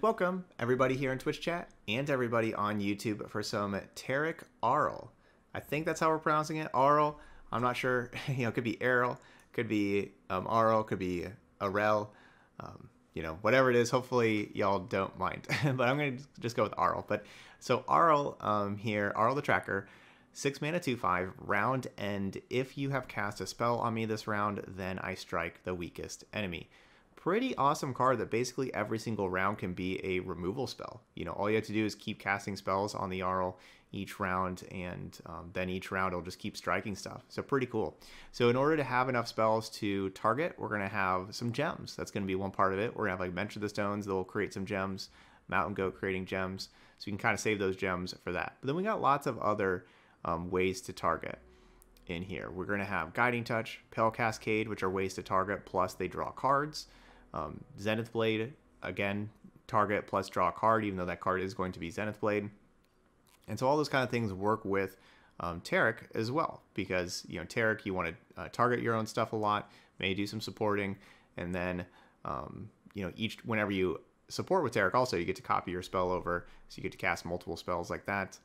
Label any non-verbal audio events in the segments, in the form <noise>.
Welcome everybody here in Twitch chat and everybody on YouTube for some Taric Arl. I think that's how we're pronouncing it, Arl. I'm not sure. <laughs> you know, it could be Errol, could be um, Arl, could be Arel. Um, you know, whatever it is. Hopefully y'all don't mind. <laughs> but I'm gonna just go with Arl. But so Arl um, here, Arl the Tracker. 6 mana 2 5, round end. If you have cast a spell on me this round, then I strike the weakest enemy pretty awesome card that basically every single round can be a removal spell. You know, all you have to do is keep casting spells on the Arl each round, and um, then each round it'll just keep striking stuff. So pretty cool. So in order to have enough spells to target, we're going to have some gems. That's going to be one part of it. We're going to have like of the Stones that will create some gems, Mountain Goat creating gems. So you can kind of save those gems for that. But then we got lots of other um, ways to target in here. We're going to have Guiding Touch, Pale Cascade, which are ways to target, plus they draw cards. Um, Zenith Blade, again, target plus draw a card, even though that card is going to be Zenith Blade. And so all those kind of things work with um, Taric as well, because, you know, Taric, you want to uh, target your own stuff a lot, may do some supporting, and then, um, you know, each, whenever you support with Taric also, you get to copy your spell over, so you get to cast multiple spells like that.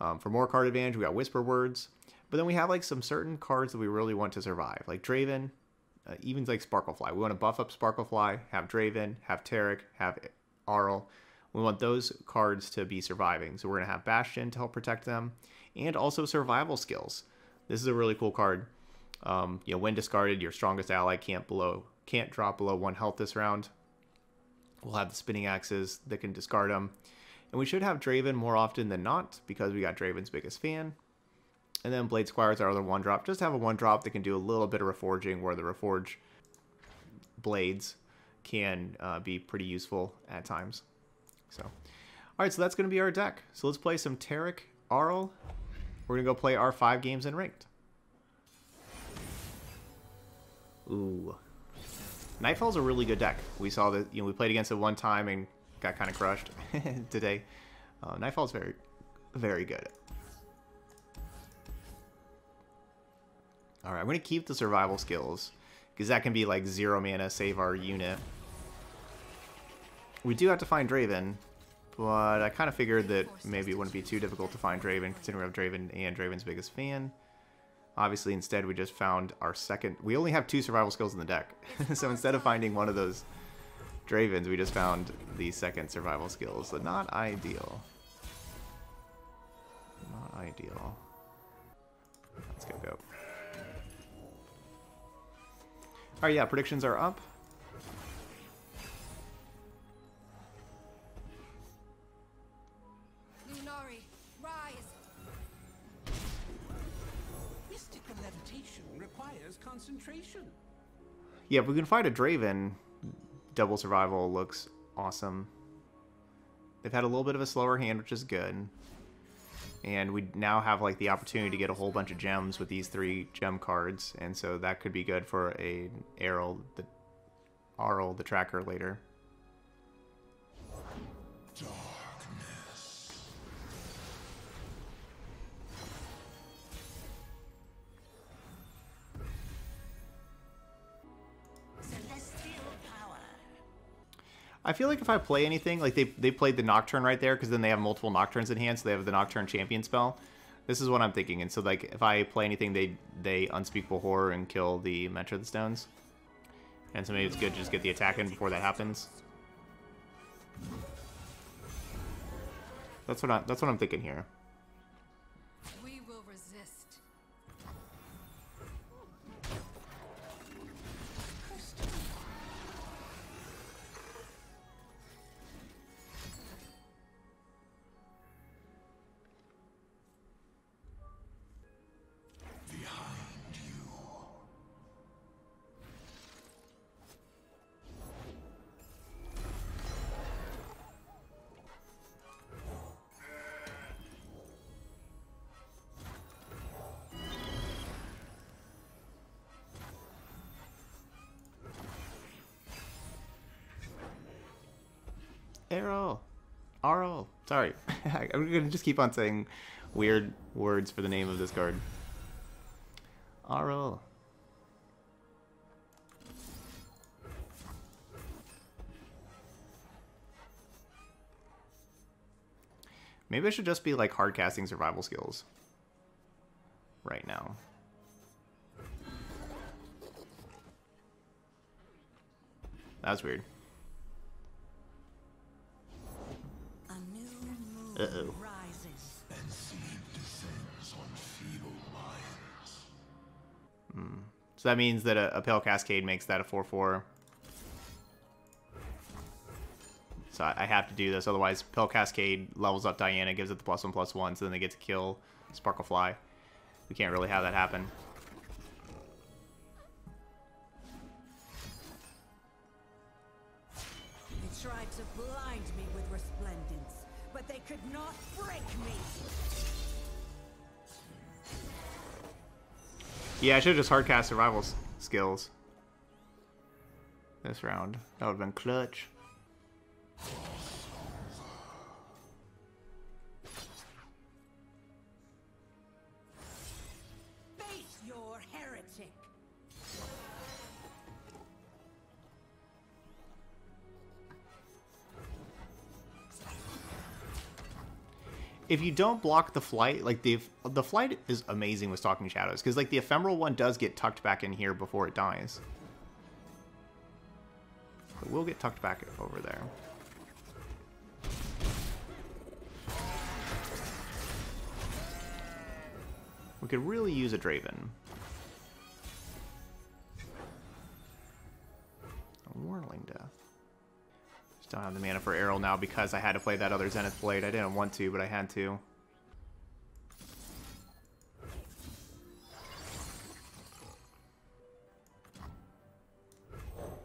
Um, for more card advantage, we got Whisper Words, but then we have like some certain cards that we really want to survive, like Draven, uh, even like Sparklefly. We want to buff up Sparklefly, have Draven, have Taric, have Arl. We want those cards to be surviving. So we're going to have Bastion to help protect them, and also survival skills. This is a really cool card. Um, you know, when discarded, your strongest ally can't below can't drop below one health this round. We'll have the spinning axes that can discard them. And we should have Draven more often than not because we got Draven's biggest fan. And then Blade Squires are other one drop. Just have a one drop that can do a little bit of reforging where the reforge blades can uh, be pretty useful at times. So, all right, so that's going to be our deck. So let's play some Taric Arl. We're going to go play our five games in ranked. Ooh. Nightfall's a really good deck. We saw that, you know, we played against it one time and got kind of crushed <laughs> today. Uh, Nightfall's very, very good. Alright, I'm going to keep the survival skills. Because that can be like zero mana, save our unit. We do have to find Draven. But I kind of figured that maybe it wouldn't be too difficult to find Draven, considering we have Draven and Draven's biggest fan. Obviously, instead, we just found our second... We only have two survival skills in the deck. <laughs> so instead of finding one of those Dravens, we just found the second survival skills. So not ideal. Not ideal. Let's go go. All right, yeah, predictions are up. Lunari, rise! Mystical levitation requires concentration. Yeah, if we can find a Draven, double survival looks awesome. They've had a little bit of a slower hand, which is good. And we now have like the opportunity to get a whole bunch of gems with these three gem cards, and so that could be good for a Errol, the Arl, the tracker later. I feel like if I play anything, like they they played the Nocturne right there, because then they have multiple Nocturnes in hand, so they have the Nocturne Champion spell. This is what I'm thinking, and so like if I play anything, they they Unspeakable Horror and kill the Mentor of the Stones. And so maybe it's good to just get the attack in before that happens. That's what I that's what I'm thinking here. Arrow. Arl. Sorry. <laughs> I'm gonna just keep on saying weird words for the name of this card. Arl. Maybe I should just be like hard casting survival skills right now. That was weird. Uh-oh. and seed descends on feeble minds. So that means that a, a Pale Cascade makes that a 4-4. So I, I have to do this, otherwise Pale Cascade levels up Diana, gives it the plus one plus one, so then they get to kill Sparklefly. We can't really have that happen. They tried to blind me but they could not break me. Yeah, I should have just hard cast survival skills. This round. That would have been clutch. If you don't block the flight, like the the flight is amazing with Stalking Shadows because like the ephemeral one does get tucked back in here before it dies. It will get tucked back over there. We could really use a Draven. A Whirling Death. Don't have the mana for Arrow now because I had to play that other Zenith Blade. I didn't want to, but I had to.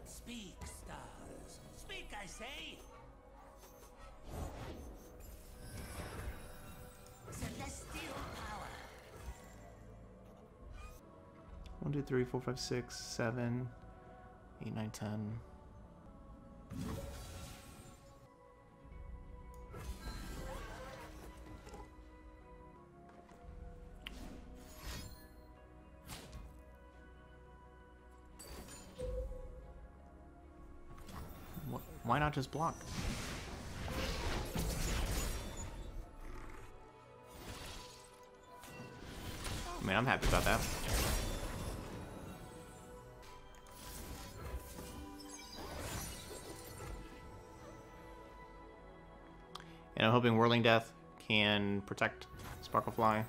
Speak, stars. Speak, I say. Celestial power. One, two, three, four, five, six, seven, eight, nine, ten. Not just block? Oh, I mean, I'm happy about that. And I'm hoping Whirling Death can protect Sparklefly.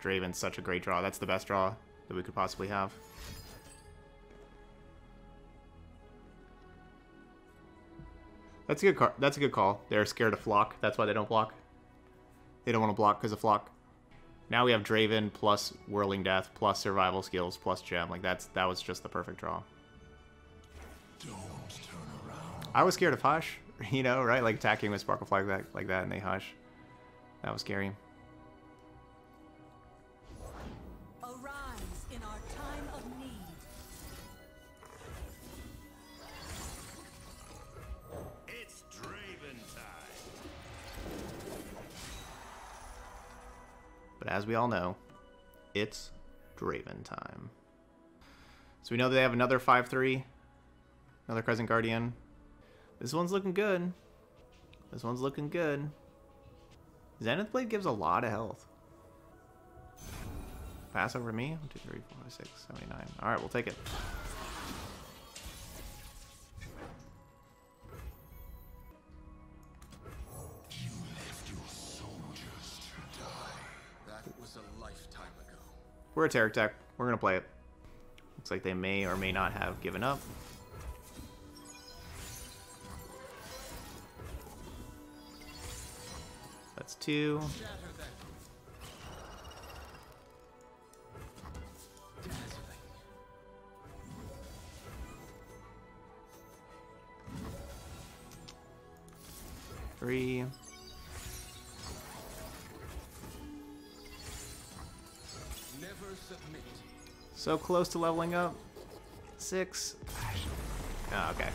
Draven's such a great draw. That's the best draw that we could possibly have. That's a good car. That's a good call. They're scared of Flock. That's why they don't block. They don't want to block because of Flock. Now we have Draven plus Whirling Death plus Survival Skills plus Gem. Like that's that was just the perfect draw. Don't turn around. I was scared of Hush, <laughs> you know, right? Like attacking with Sparklefly like, like that and they Hush. That was scary. Our time of need. It's Draven time. But as we all know, it's Draven time. So we know that they have another 5-3. Another Crescent Guardian. This one's looking good. This one's looking good. Zenith Blade gives a lot of health. Pass over me? 1, 2, 3, 4, 5, 6, 7, 8, 9. Alright, we'll take it. We're a Taric deck. We're going to play it. Looks like they may or may not have given up. That's two. Three. Never submit. So close to leveling up. Six. Oh, okay.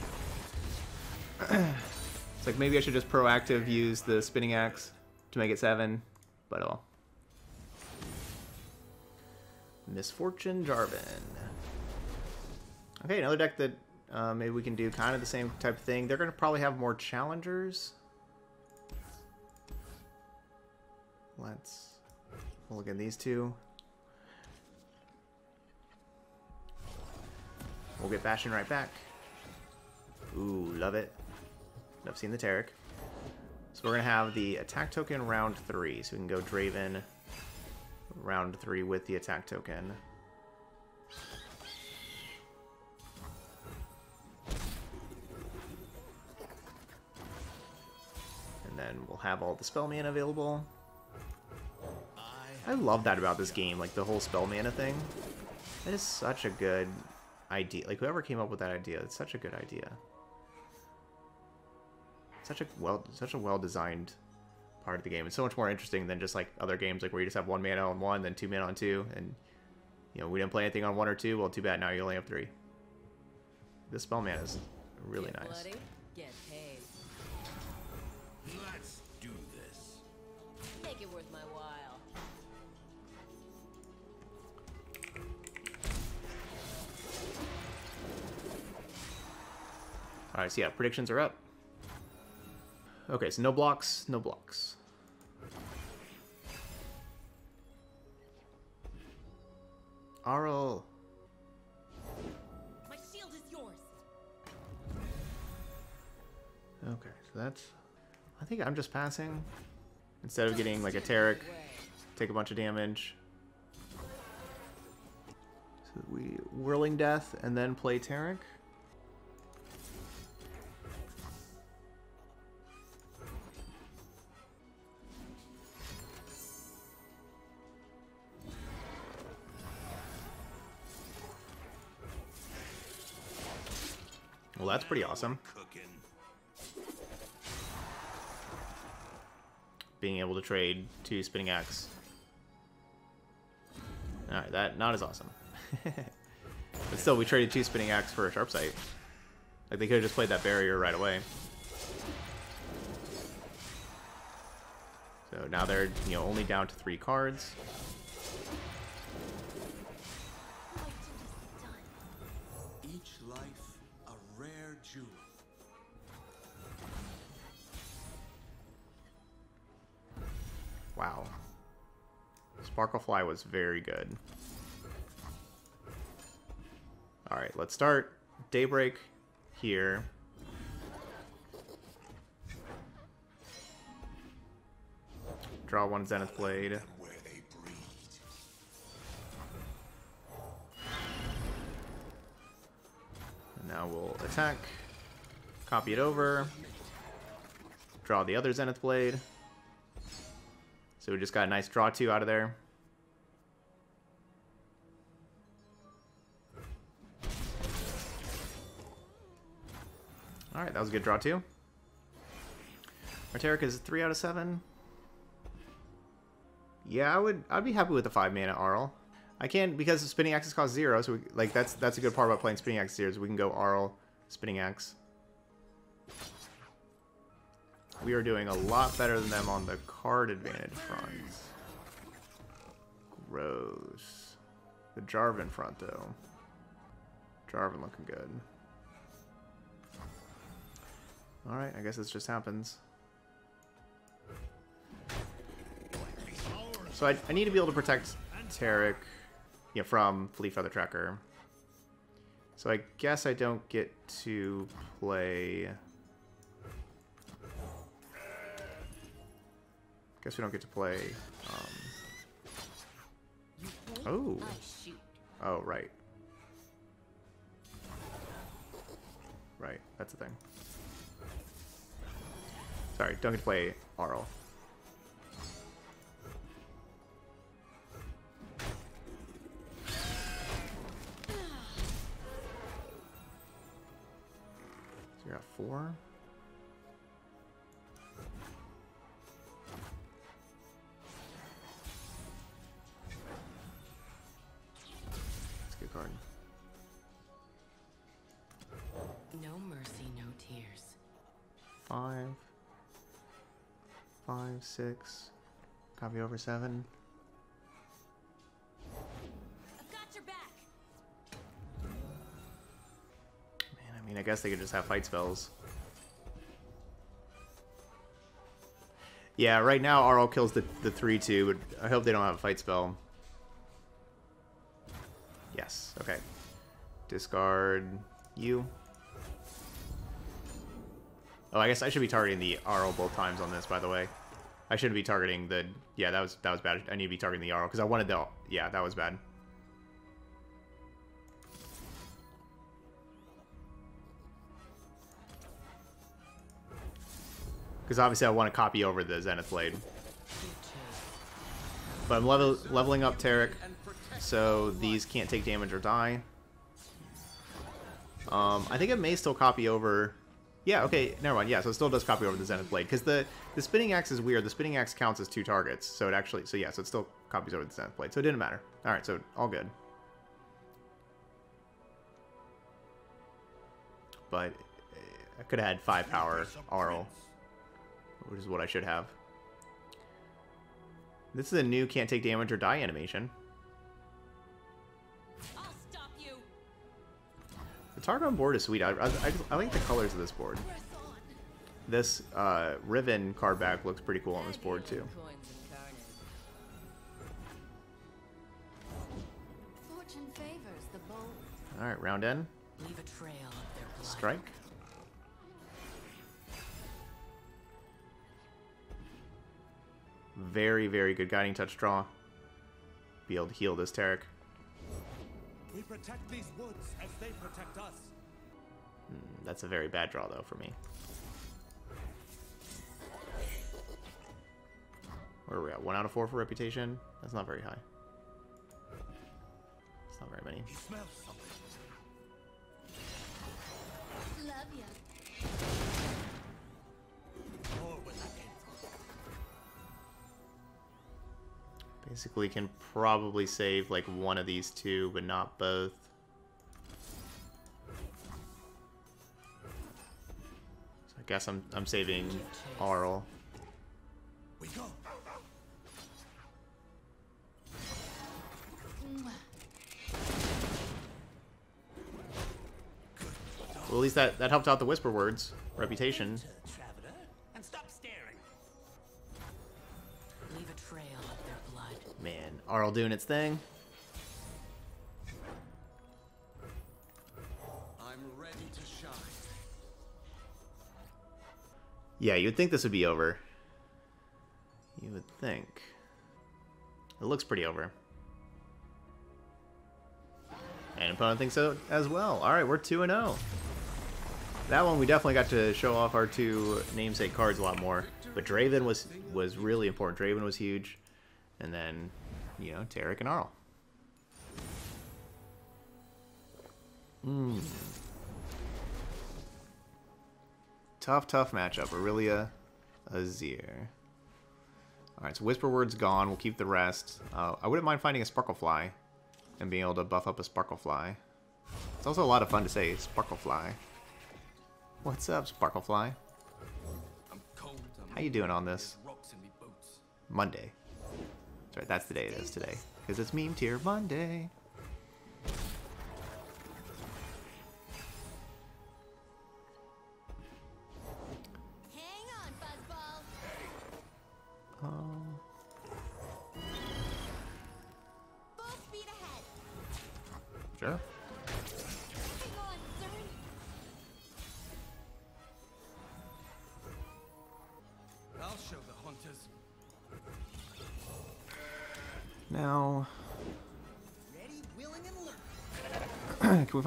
<clears throat> it's like maybe I should just proactive use the spinning axe to make it seven, but oh. Miss Fortune Jarvan. Okay, another deck that uh, maybe we can do kind of the same type of thing. They're going to probably have more challengers. Let's look at these two. We'll get Bastion right back. Ooh, love it. I've seen the Taric. So we're going to have the attack token round three. So we can go Draven round three with the attack token. And then we'll have all the spell mana available. I love that about this game, like the whole spell mana thing. That is such a good idea. Like whoever came up with that idea, it's such a good idea. Such a well, such a well designed part of the game. It's so much more interesting than just like other games, like where you just have one mana on one, then two mana on two, and you know we didn't play anything on one or two. Well, too bad. Now you only have three. This spell mana is really Get nice. bloody, get paid. Let's do this. Make it worth my All right, so yeah, predictions are up. Okay, so no blocks, no blocks. Arl. My shield is yours. Okay, so that's. I think I'm just passing. Instead of getting like a Taric, take a bunch of damage. So we Whirling Death and then play Taric. Pretty awesome. Being able to trade two spinning axe. Alright, that not as awesome. <laughs> but still, we traded two spinning axe for a sharp sight. Like they could have just played that barrier right away. So now they're you know only down to three cards. Sparklefly was very good. Alright, let's start. Daybreak here. Draw one Zenith Blade. Now we'll attack. Copy it over. Draw the other Zenith Blade. So we just got a nice draw two out of there. Alright, that was a good draw too. Arteric is three out of seven. Yeah, I would I'd be happy with the five mana Arl. I can because spinning axes cost zero, so we, like that's that's a good part about playing spinning axe here is we can go Arl, spinning axe. We are doing a lot better than them on the card advantage front. Gross. The Jarvan front though. Jarvan looking good. Alright, I guess this just happens. So I, I need to be able to protect Taric you know, from Fleetfeather Tracker. So I guess I don't get to play... Guess we don't get to play... Um... Oh. Oh, right. Right, that's the thing. Sorry, don't get to play Arl. You're four. Six. Copy over seven. I've got your back. Man, I mean, I guess they could just have fight spells. Yeah, right now Arl kills the, the 3-2, but I hope they don't have a fight spell. Yes, okay. Discard you. Oh, I guess I should be targeting the Arl both times on this, by the way. I shouldn't be targeting the... Yeah, that was that was bad. I need to be targeting the Arl, because I wanted the... Yeah, that was bad. Because obviously I want to copy over the Zenith Blade. But I'm level, leveling up Taric, so these can't take damage or die. Um, I think it may still copy over... Yeah, okay, never mind. Yeah, so it still does copy over the Zenith Blade. Because the, the Spinning Axe is weird. The Spinning Axe counts as two targets. So it actually... So yeah, so it still copies over the Zenith Blade. So it didn't matter. Alright, so all good. But uh, I could have had 5 power Arl which is what I should have. This is a new can't take damage or die animation. The target on board is sweet. I, I, I, I like the colors of this board. This uh, Riven card back looks pretty cool on this board too. Fortune favors the bold. Alright, round end. Leave a trail of their blood. Strike. Very, very good guiding touch draw. Be able to heal this Taric. We protect these woods as they protect us. Hmm, that's a very bad draw though for me. Where are we at? One out of four for reputation? That's not very high. It's not very many. Basically can probably save like one of these two, but not both. So I guess I'm I'm saving Arl. We go. Well, at least that, that helped out the Whisper Words reputation. Arl doing its thing. I'm ready to shine. Yeah, you'd think this would be over. You would think. It looks pretty over. And opponent thinks so as well. Alright, we're 2 0. That one we definitely got to show off our two namesake cards a lot more. But Draven was was really important. Draven was huge. And then, you know, Taric and Arl. Hmm. Tough, tough matchup. Irelia, Azir. Alright, so Whisper Word's gone. We'll keep the rest. Uh, I wouldn't mind finding a Sparklefly and being able to buff up a Sparklefly. It's also a lot of fun to say Sparklefly. What's up, Sparklefly? How you doing on this? Monday. That's right, that's the day it is today. Because it's Meme Tier Monday.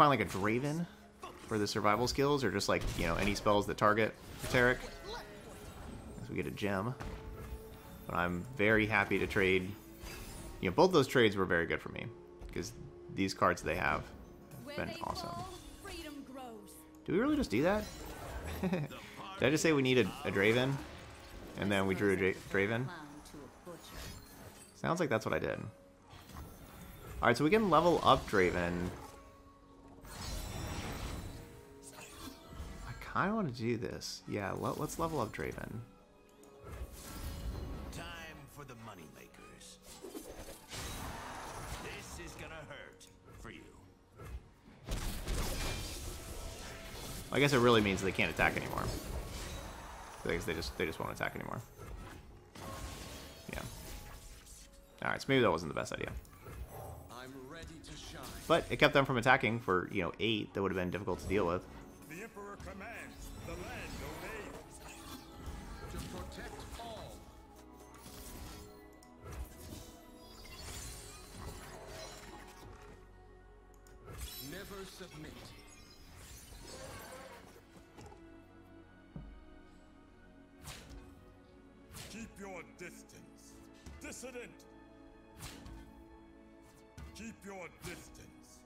Find like a Draven for the survival skills, or just like you know any spells that target Taric? As we get a gem. But I'm very happy to trade. You know, both those trades were very good for me because these cards they have have been they awesome. Do we really just do that? <laughs> Did I just say we needed a Draven, and then we drew a Dra- Draven? Clown to a butcher. Sounds like that's what I did. Alright, so we can level up Draven. Kind of want to do this. Yeah, le- let's level up Draven. Time for the moneymakers. This is gonna hurt for you. I guess it really means they can't attack anymore. I guess they just they just won't attack anymore. Yeah. All right, so maybe that wasn't the best idea. I'm ready to shine. But it kept them from attacking for you know eight. That would have been difficult to deal with. Submit. Keep your distance. Dissident! Keep your distance.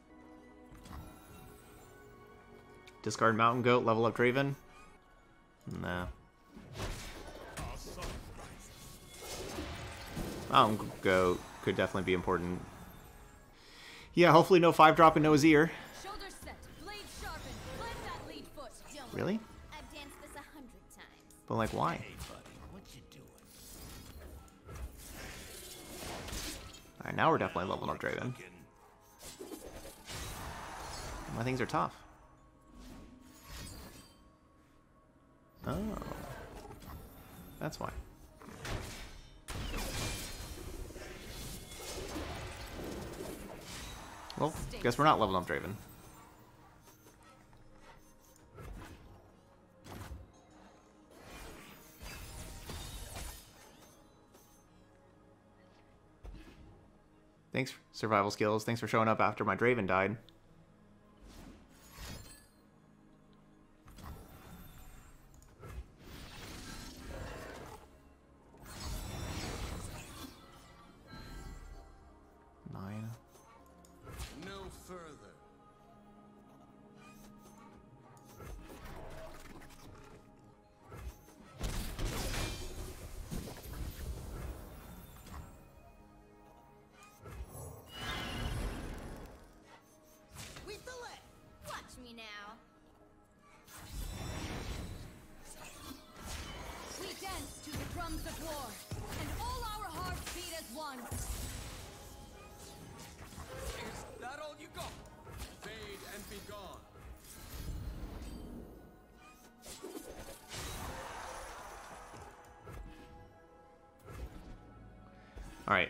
Discard Mountain Goat, level up Draven. Nah. Our sun rises. Mountain Goat could definitely be important. Yeah, hopefully no five drop and no Azir. Really? I've danced this a hundred times. But like, why? Hey, buddy, what you doing? All right, now we're definitely leveling up Draven. My things are tough. Oh. That's why. Well, guess we're not leveling up Draven. Thanks, for survival skills. Thanks for showing up after my Draven died.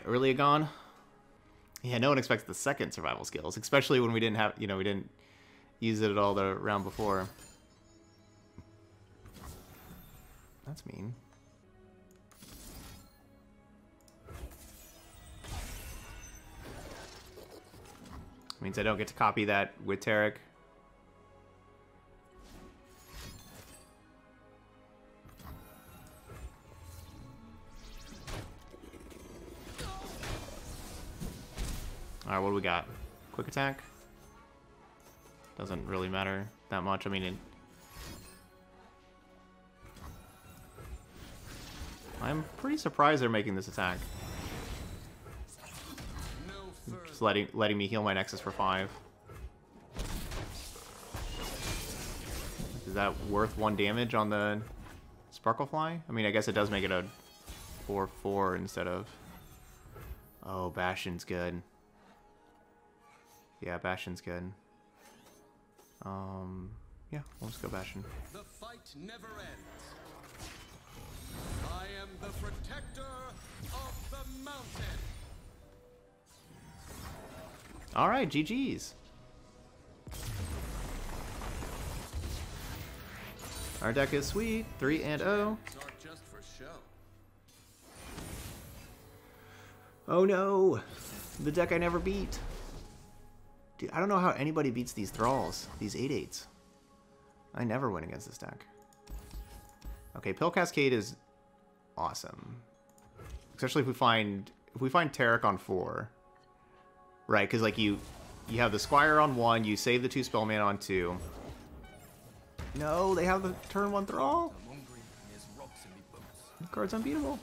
Early gone. Yeah, no one expects the second survival skills, especially when we didn't have, you know, we didn't use it at all the round before. That's mean. Means I don't get to copy that with Taric. Alright, what do we got? Quick attack? Doesn't really matter that much. I mean, it... I'm pretty surprised they're making this attack. Just letting letting me heal my Nexus for five. Is that worth one damage on the Sparklefly? I mean, I guess it does make it a 4-4 instead of... Oh, Bastion's good. Yeah, Bastion's good. Um, yeah, we'll just go Bastion. The fight never ends. I am the protector of the mountain. All right, GG's. Our deck is sweet, 3 and 0. It's just for show. Oh no! The deck I never beat. Dude, I don't know how anybody beats these thralls, these 8-8s. I never win against this deck. Okay, Pale Cascade is awesome. Especially if we find if we find Taric on 4. Right, because like you you have the Squire on 1, you save the 2 spell mana on 2. No, they have the turn 1 Thrall. The card's unbeatable.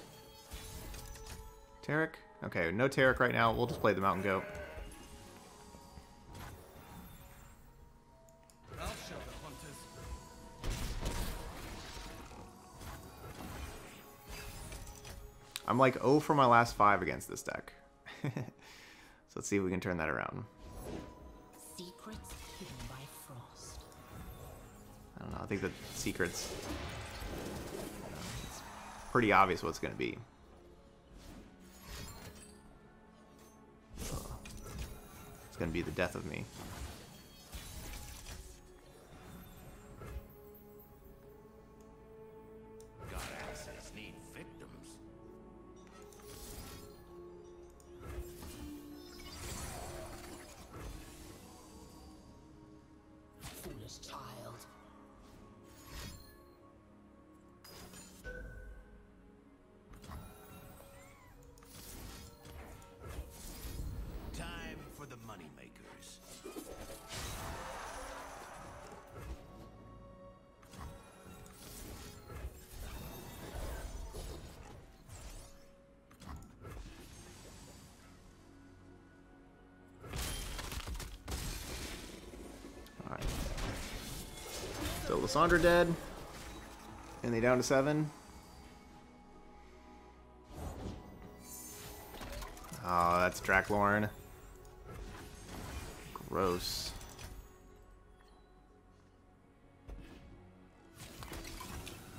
Taric? Okay, no Taric right now. We'll just play the Mountain Goat. I'm like 0 for my last 5 against this deck. <laughs> so let's see if we can turn that around. Secrets hidden by frost. I don't know, I think the secret's you know, it's pretty obvious what it's going to be. It's going to be the death of me. So Lissandra dead. And they down to seven. Oh, that's Draklorn. Gross.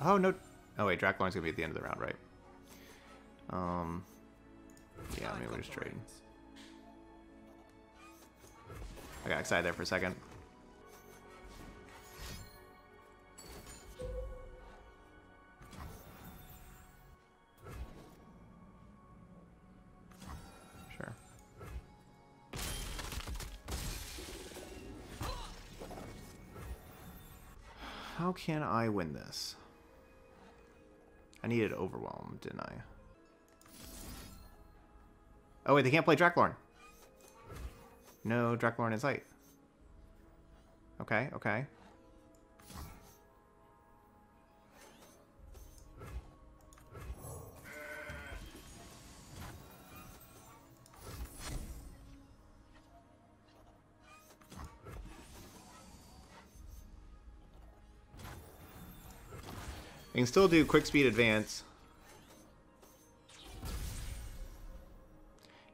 Oh, no. Oh, wait, Draklorn's gonna be at the end of the round, right? Um. Yeah, maybe we'll just trade. I got excited there for a second. Can I win this? I needed Overwhelm, didn't I? Oh wait, they can't play Draklorn. No Draklorn in sight. Okay, okay. I can still do quick speed advance.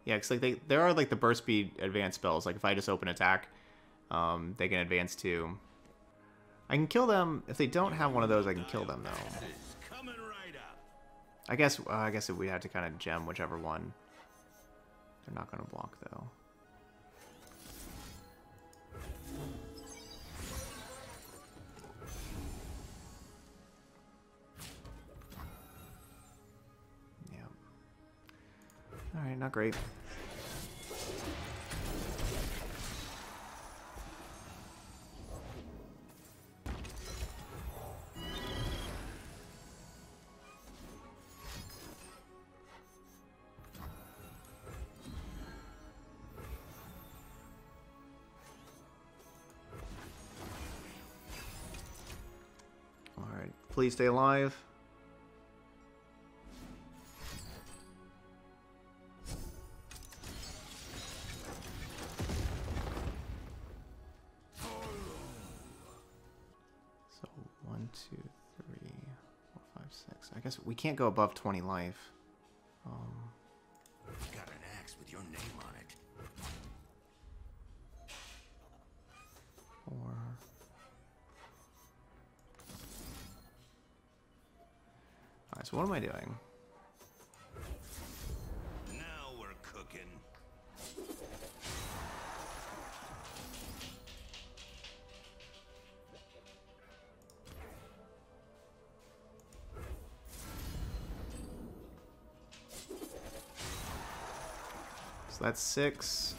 Yeah, because like they there are like the burst speed advance spells. Like if I just open attack, um, they can advance too. I can kill them if they don't have one of those. I can kill them though. I guess uh, I guess we have to kind of gem whichever one. They're not gonna block though. All right, not great. All right, please stay alive. One, two, three, four, five, six. I guess we can't go above twenty life. Um, Got an axe with your name on it. four. All right. So what am I doing? Six.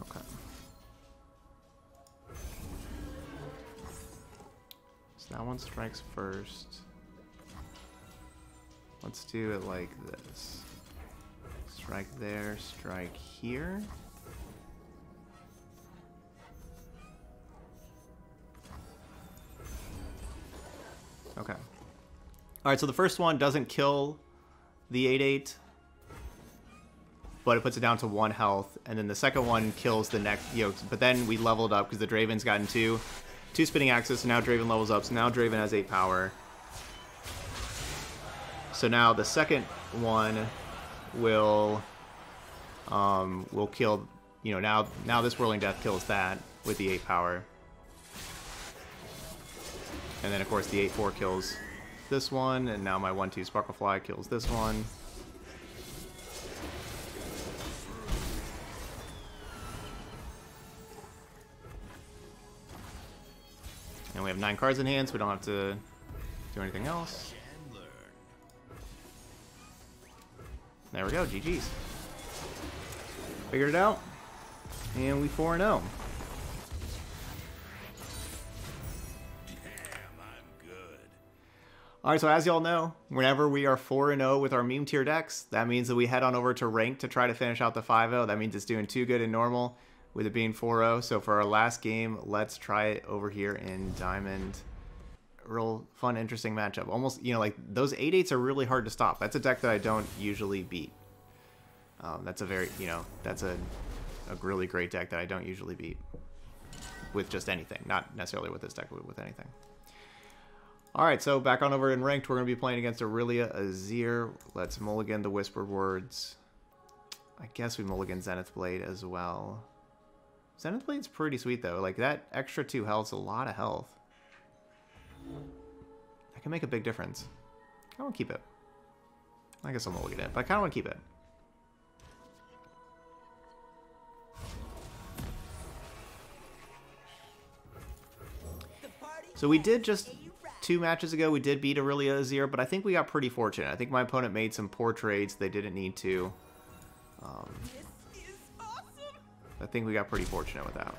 Okay. So that one strikes first. Let's do it like this. Strike there, strike here. Alright, so the first one doesn't kill the 8-8, but it puts it down to one health, and then the second one kills the next, you know, but then we leveled up because the Draven's gotten two, two spinning axes, so now Draven levels up, so now Draven has 8 power. So now the second one will um, will kill. You know now now this whirling death kills that with the eight power, and then of course the eight four kills this one, and now my one two Sparklefly kills this one. And we have nine cards in hand, so we don't have to do anything else. There we go, GG's. Figured it out. And we 4 0. Alright, so as y'all know, whenever we are 4 and 0 with our meme tier decks, that means that we head on over to rank to try to finish out the 5 0. That means it's doing too good in normal with it being 4 0. So for our last game, let's try it over here in Diamond. Real fun, interesting matchup. Almost, you know, like those 8 8s are really hard to stop. That's a deck that I don't usually beat. Um, that's a very, you know, that's a, a really great deck that I don't usually beat with just anything. Not necessarily with this deck, but with anything. Alright, so back on over in Ranked, we're going to be playing against Irelia Azir. Let's mulligan the Whispered Words. I guess we mulligan Zenith Blade as well. Zenith Blade's pretty sweet, though. Like, that extra two health's a lot of health. That can make a big difference. I want to keep it. I guess I'll mulligan it, but I kind of want to keep it. So we did just two matches ago, we did beat Irelia Azir, but I think we got pretty fortunate. I think my opponent made some poor trades they didn't need to. Um, I think we got pretty fortunate with that.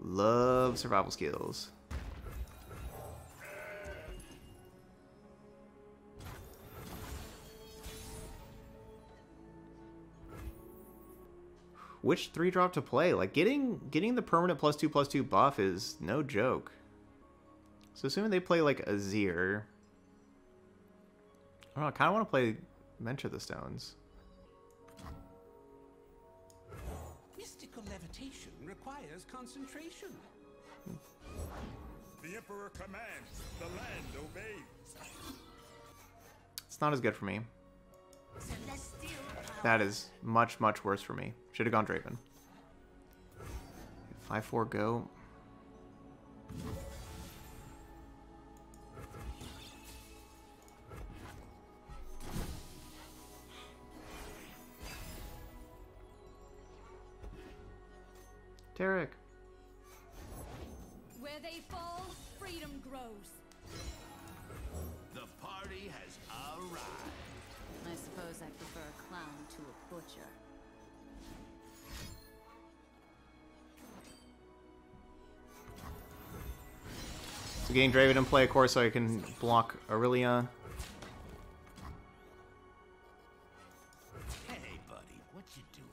Love survival skills. Which three drop to play. Like getting getting the permanent plus two plus two buff is no joke. So assuming they play like Azir. I don't know, I kinda wanna play Mentor the Stones. Mystical levitation requires concentration. The Emperor commands, the land obeys. It's not as good for me. That is much, much worse for me. Should have gone Draven. 5-4 go. Taric. Where they fall, freedom grows. Suppose I prefer a clown to a butcher. So getting Draven in play, of course, so I can block Irelia. Hey, buddy, what you doing?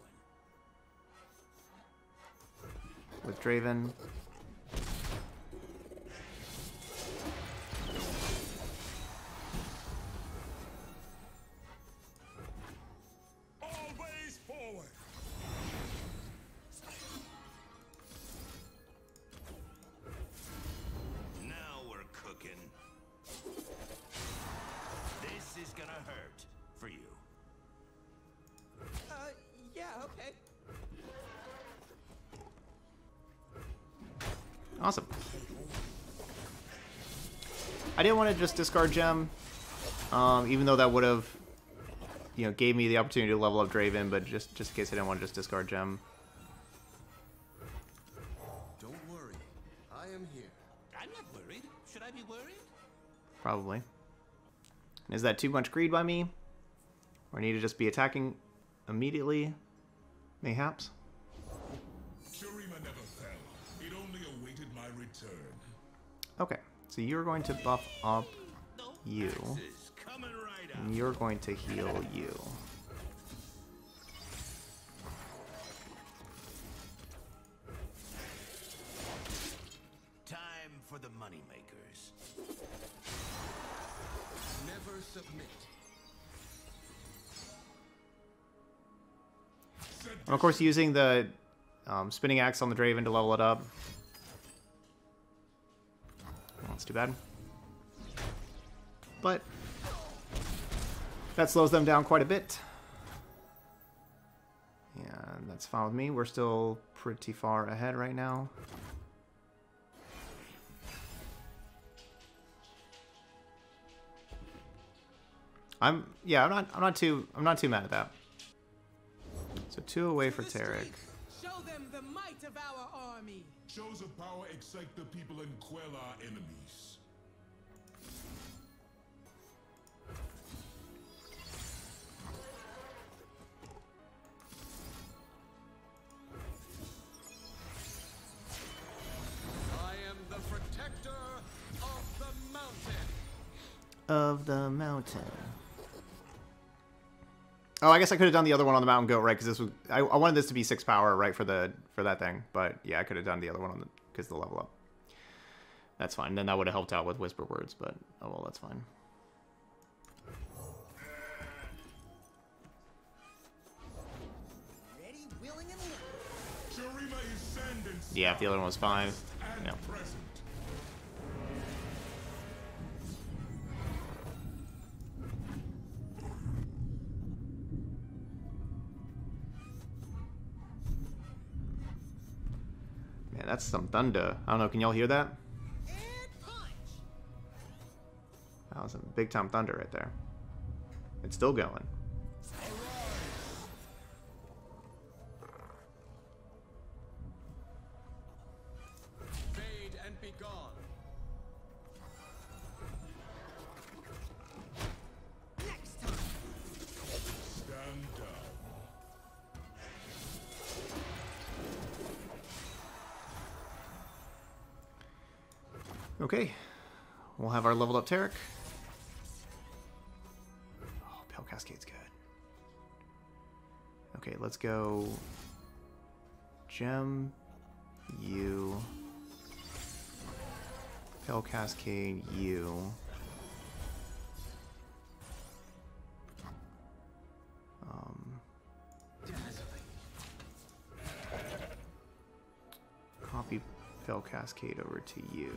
with Draven. Want to just discard gem, um, even though that would have, you know, gave me the opportunity to level up Draven, but just just in case I didn't want to just discard gem. Don't worry. I am here. I'm not worried. Should I be worried? Probably. Is that too much greed by me? Or need to just be attacking immediately? Mayhaps? Shurima never fell. It only awaited my return. Okay, so you're going to buff up you, This is coming right up. and you're going to heal you. Time for the moneymakers. Never submit. And of course, using the um, spinning axe on the Draven to level it up. That's too bad. but that slows them down quite a bit. Yeah, that's fine with me. We're still pretty far ahead right now. I'm yeah, I'm not I'm not too I'm not too mad at that. So two away for Taric. Show them the might of our army. Shows of power excite the people and quell our enemies. I am the protector of the mountain. of the mountain. Of the mountain. Oh, I guess I could have done the other one on the mountain goat, right? Because this was I, I wanted this to be six power, right, for the for that thing. But yeah, I could have done the other one on the because the level up. That's fine. Then that would have helped out with whisper words, but oh well, that's fine. Ready, willing, and willing. Shurima is sand and Yeah, if the other one was five. and Yeah. That's some thunder. I don't know. Can y'all hear that? That was a big time thunder right there. It's still going. Have our leveled up Taric. Oh, Pale Cascade's good. Okay, let's go. Gem, you. Pale Cascade, you. Um, copy Pale Cascade over to you.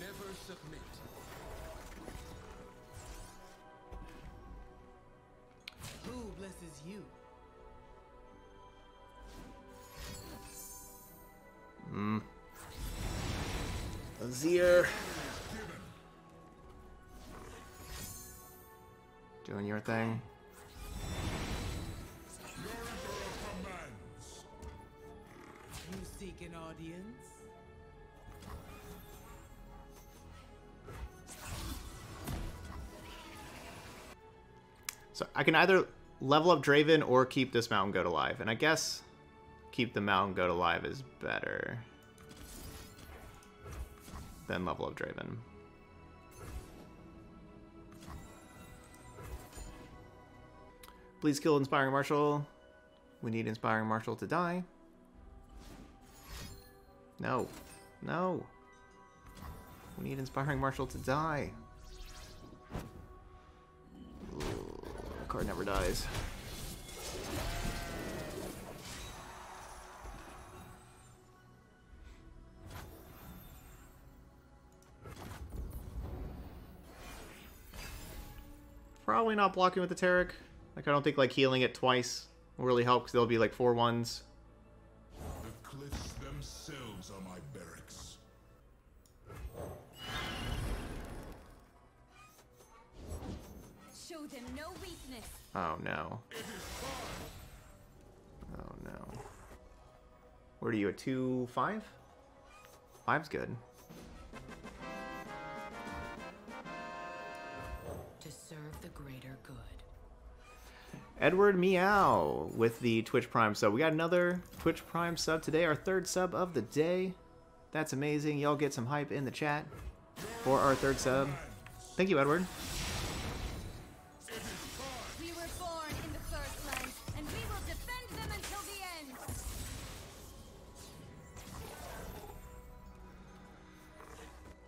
Never submit. Who blesses you? Mm. Azir. Doing your thing. Your. You seek an audience? So I can either level up Draven or keep this mountain goat alive. And I guess keep the mountain goat alive is better than level up Draven. Please kill Inspiring Marshal. We need Inspiring Marshal to die. No. No. We need Inspiring Marshal to die. Card never dies. Probably not blocking with the Taric. Like, I don't think, like, healing it twice will really help, because there'll be, like, four ones. Oh, no. Oh, no. Where are you, at 2 5? Five's good. To serve the greater good. Edward Meow with the Twitch Prime sub. We got another Twitch Prime sub today, our third sub of the day. That's amazing. Y'all get some hype in the chat for our third sub. Thank you, Edward.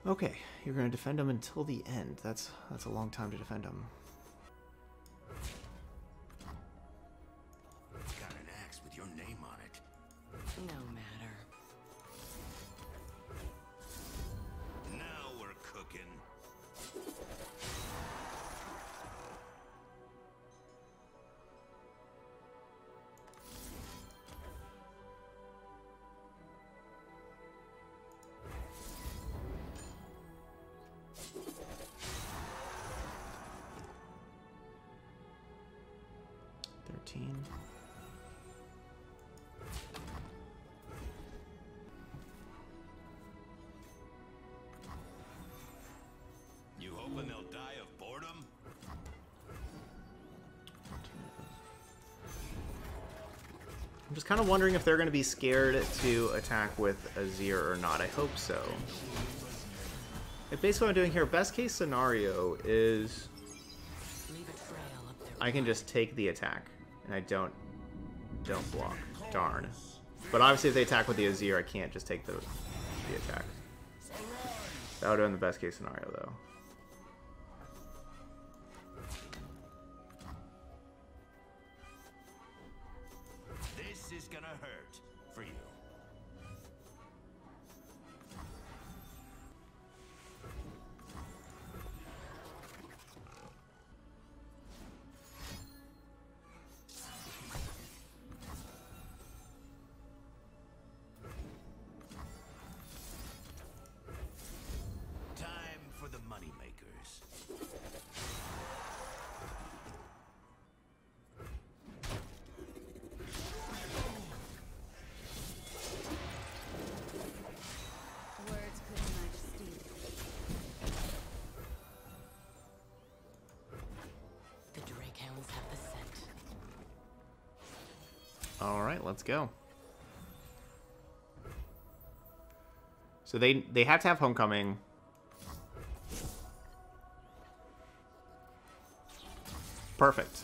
Okay, you're gonna defend them until the end. That's that's a long time to defend them. 14. You hoping they'll die of boredom? I'm just kind of wondering if they're going to be scared to attack with Azir or not. I hope so. Like basically what I'm doing here, best case scenario is Leave a trail up there. I can just take the attack and I don't don't block. Darn. But obviously if they attack with the Azir, I can't just take the the attack. That would have been the best case scenario though. All right, let's go. So they they have to have homecoming. Perfect.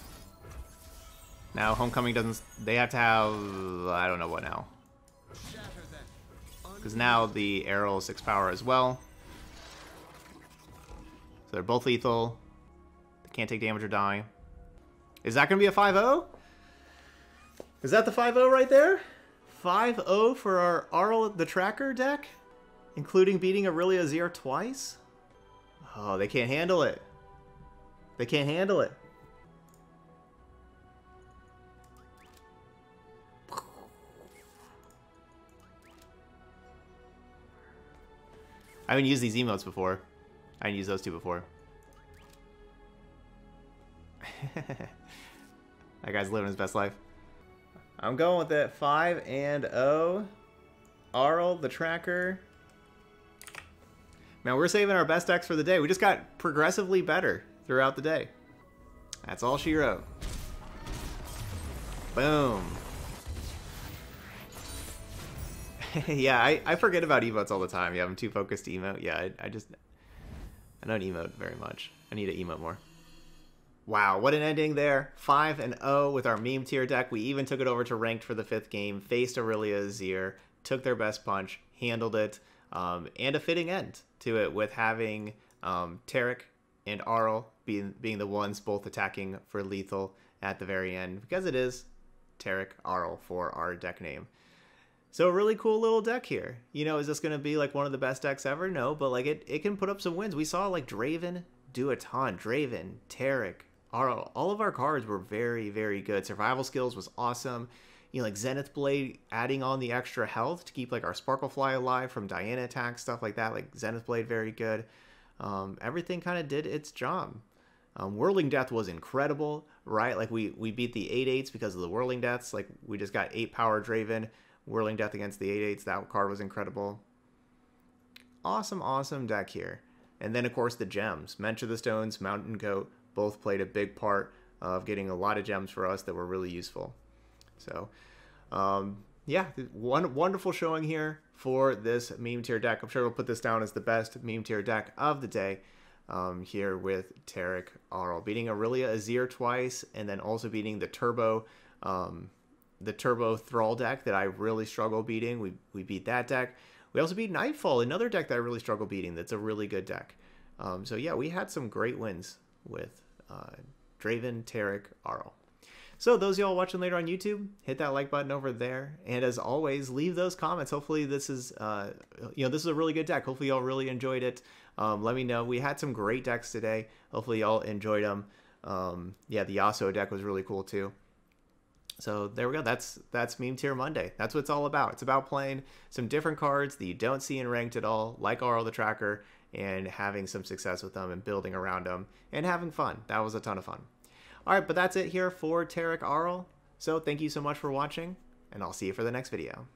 Now homecoming doesn't. They have to have. I don't know what now. Because now the arrow is six power as well. So they're both lethal. They can't take damage or die. Is that going to be a 5-0? Is that the 5-0 right there? 5-0 for our Arrel the Tracker deck? Including beating Irelia Azir twice? Oh, they can't handle it. They can't handle it. I haven't used these emotes before. I haven't used those two before. <laughs> that guy's living his best life. I'm going with it. 5 and 0. Arrel, the tracker. Man, we're saving our best decks for the day. We just got progressively better throughout the day. That's all she wrote. Boom. <laughs> yeah, I, I forget about emotes all the time. Yeah, I'm too focused to emote. Yeah, I, I just I don't emote very much. I need to emote more. Wow, what an ending there. 5 and 0 with our meme tier deck. We even took it over to ranked for the fifth game, faced Irelia Azir, took their best punch, handled it, um, and a fitting end to it with having um, Taric and Arrel being, being the ones both attacking for lethal at the very end because it is Taric Arrel for our deck name. So a really cool little deck here. You know, is this going to be like one of the best decks ever? No, but like it, it can put up some wins. We saw like Draven do a ton. Draven, Taric, Arrel, all of our cards were very, very good. Survival skills was awesome. You know, like Zenith Blade adding on the extra health to keep like our Sparklefly alive from Diana attacks, stuff like that. Like Zenith Blade, very good. Um, everything kind of did its job. Um, Whirling Death was incredible, right? Like we we beat the 8-8s because of the Whirling Deaths. Like we just got 8 power Draven. Whirling Death against the 8-8s. That card was incredible. Awesome, awesome deck here. And then, of course, the gems. Mentor the Stones, Mountain Goat, both played a big part of getting a lot of gems for us that were really useful. So, um, yeah, one wonderful showing here for this meme tier deck. I'm sure we'll put this down as the best meme tier deck of the day um, here with Taric Arrel. Beating Irelia Azir twice, and then also beating the Turbo um, the Turbo Thrall deck that I really struggle beating. We, we beat that deck. We also beat Nightfall, another deck that I really struggle beating that's a really good deck. Um, so yeah, we had some great wins with uh, Draven, Taric, Arrel. So those y'all watching later on YouTube, hit that like button over there. And as always, leave those comments. Hopefully this is, uh, you know, this is a really good deck. Hopefully y'all really enjoyed it. Um, let me know. We had some great decks today. Hopefully y'all enjoyed them. Um, yeah, the Yasuo deck was really cool too. So there we go. That's that's meme tier Monday. That's what it's all about. It's about playing some different cards that you don't see in ranked at all, like Arrel the Tracker, and having some success with them and building around them and having fun. That was a ton of fun. All right, but that's it here for Taric Arrel. So thank you so much for watching, and I'll see you for the next video.